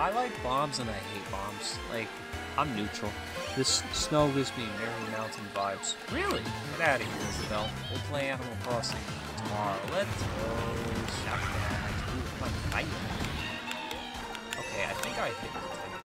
I like bombs and I hate bombs. Like, I'm neutral. This snow gives me Merry Mountain vibes. Really? Get out of here, Isabelle. We'll play Animal Crossing tomorrow. Let's go. Shut that. Ooh, my fight. Okay, I think I hit